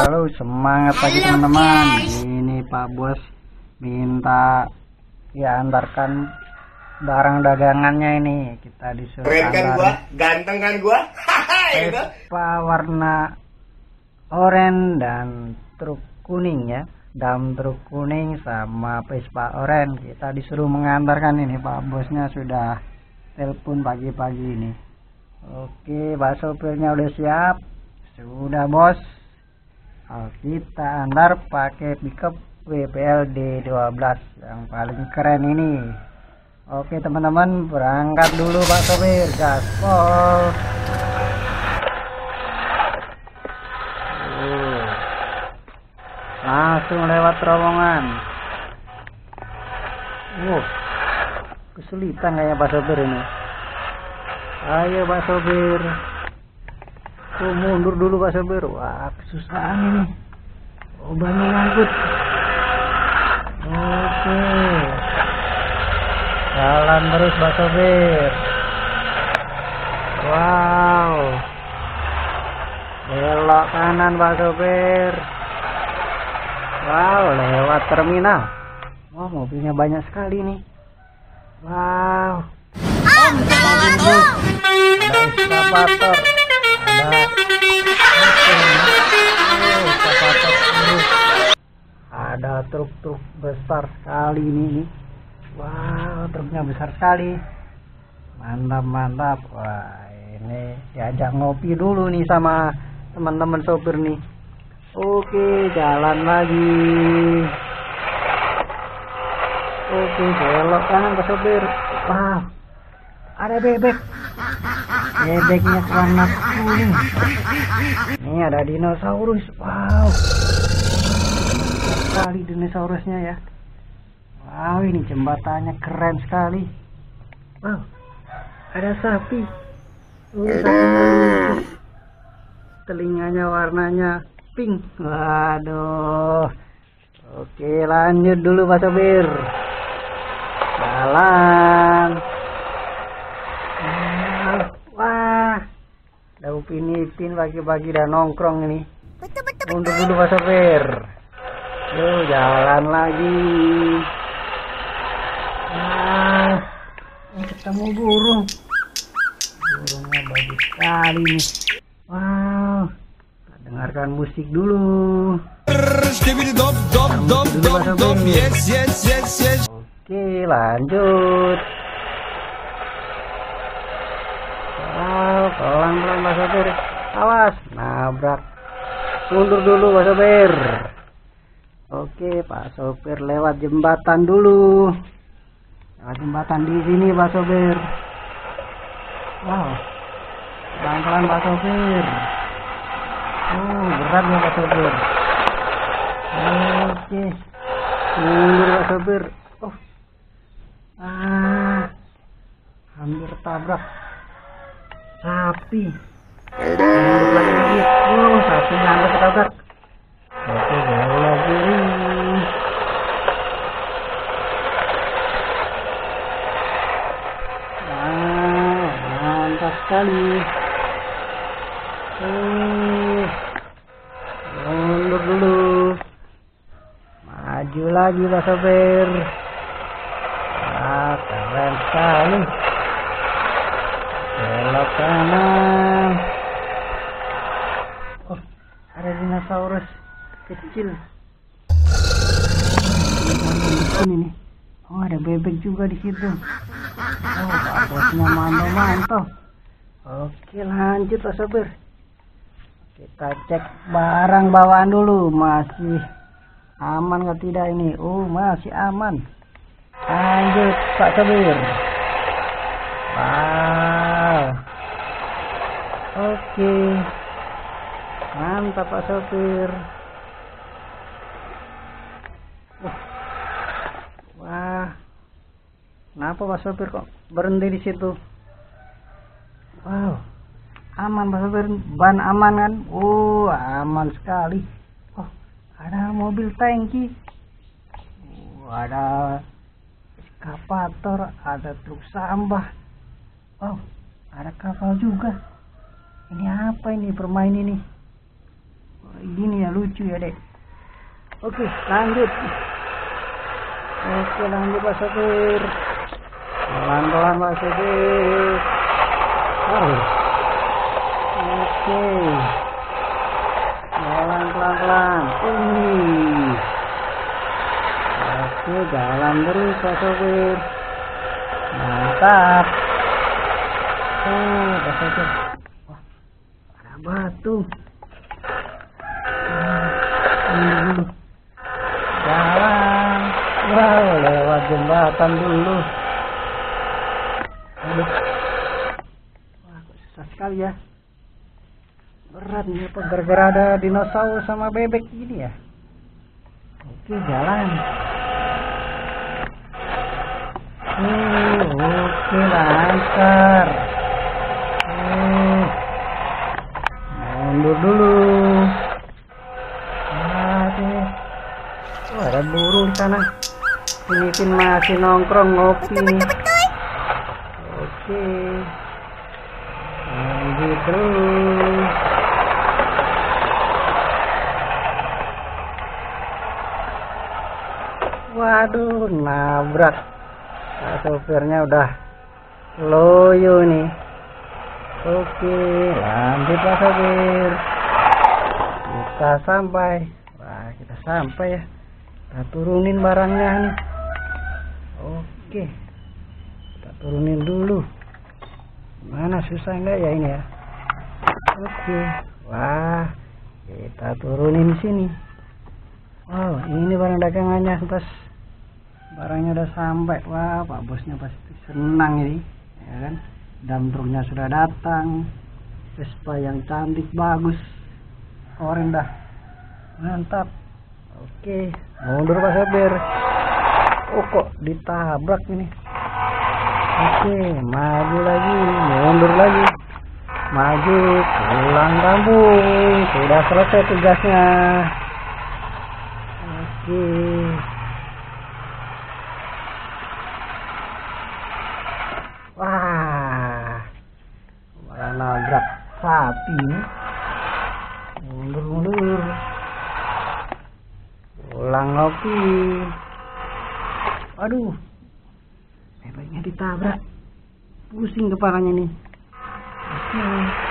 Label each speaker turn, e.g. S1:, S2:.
S1: Halo, semangat pagi teman-teman. Ini Pak Bos minta ya antarkan barang dagangannya ini. Kita disuruh
S2: Keren kan gua? Ganteng kan gua? Hahaha.
S1: Vespa warna oranye dan truk kuning ya. Dam truk kuning sama Vespa oranye. Kita disuruh mengantarkan ini Pak Bosnya sudah telepon pagi-pagi ini. Oke, Pak sopirnya udah siap. Sudah, Bos. Kita antar pakai pickup WPLD 12 yang paling keren ini. Oke, teman-teman, berangkat dulu Pak sopir. Gaspol. Uh, Langsung lewat terowongan. Wow, kesulitan kayaknya Pak sopir ini. Ayo Pak sopir. Oh, mundur dulu Pak sopir. Wah, kesusahan ini. Oh, banyak ngangkut. Oke. Jalan terus Pak sopir. Wow. Belok kanan Pak sopir. Wow, lewat terminal. Wah, mobilnya banyak sekali nih. Wow. Ada eskavator. Truk-truk besar sekali ini. Wow, truknya besar sekali. Mantap, mantap. Wah, ini diajak ngopi dulu nih sama teman-teman sopir nih. Oke, jalan lagi. Oke, belok kanan ke sopir. Wow, ada bebek. Bebeknya warna kuning. Ini ada dinosaurus. Wow. Sekali dinosaurusnya ya. Wow, ini jembatannya keren sekali. Wow. Ada sapi. Oh. Telinganya warnanya pink. Waduh. Oke, lanjut dulu Pak Sopir. Jalan. Wah, Wah, ada Upin Ipin pagi-pagi dan nongkrong ini. Mundur dulu Pak Sopir. Yuk, jalan lagi. Ini ketemu burung. Burungnya bagus sekali nih. Wow, dengarkan musik dulu. Oke, lanjut. Wow, pelan-pelan Pak Sopir. Awas, nabrak. Mundur dulu Pak Sopir. Oke, Pak Sopir lewat jembatan dulu. Lewat jembatan di sini Pak Sopir. Wow. Pelan-pelan Pak Sopir. Oh, berat ya Pak Sopir. Oke. Mundur Pak Sopir. Oh. Ah. Hampir tabrak sapi. Mundur lagi. Oh, sapinya hampir ketabrak. Oke, belok kiri. Wow, mantap sekali. Eh, mundur dulu. Maju lagi Pak Sopir. Wah, keren sekali. Belok kanan. Oh, ada dinosaurus kecil. Ini nih. Oh, ada bebek juga di situ. Oh, Pak Bosnya mantap-mantap. Oke, lanjut Pak Sopir. Kita cek barang bawaan dulu. Masih aman atau tidak ini? Oh, masih aman. Lanjut Pak Sopir. Wow. Oke. Mantap Pak Sopir. Wah. Kenapa Pak Sopir kok berhenti di situ? Wow. Aman Pak ban aman kan? Oh, aman sekali. Oh, ada mobil tangki. Oh, ada eskavator, ada truk sampah. Oh, ada kapal juga. Ini apa ini permain ini? kayak gini ya lucu ya dek oke lanjut oke lanjut pak sopir pelan pelan pak sopir oke. Jalan pelan pelan uh. oke jalan terus pak sopir. Mantap. Oh pak sopir. Wah ada batu. Hmm, jalan. Wow lewat jembatan dulu. Aduh susah sekali ya berat nih apa gara-gara ada dinosaurus sama bebek gini ya oke jalan Hmm, oke lancar Hmm, mundur dulu Aduh. Oh, ada burung di sana. Pemimpin masih nongkrong ngopi. Oke. Lanjut terus. Waduh, nabrak. Nah, sopirnya udah loyo nih. Oke, lanjut pak sopir. Kita sampai. Wah kita sampai ya. Kita turunin barangnya nih. Oke. Kita turunin dulu. Mana susah enggak ya ini ya oke. Wah kita turunin sini. Wow ini barang dagangannya pas barangnya udah sampai. Wah pak bosnya pasti senang ini ya kan? Dam truknya sudah datang. Vespa yang cantik bagus. Oren dah. Mantap. Oke. Mundur pak sopir oh kok ditabrak ini? Oke maju lagi. Mundur lagi maju pulang kampung. Sudah selesai tugasnya. Oke. Wah. Malah nabrak sapi mundur mundur pulang ngopi aduh. Bebeknya ditabrak. Pusing kepalanya nih oke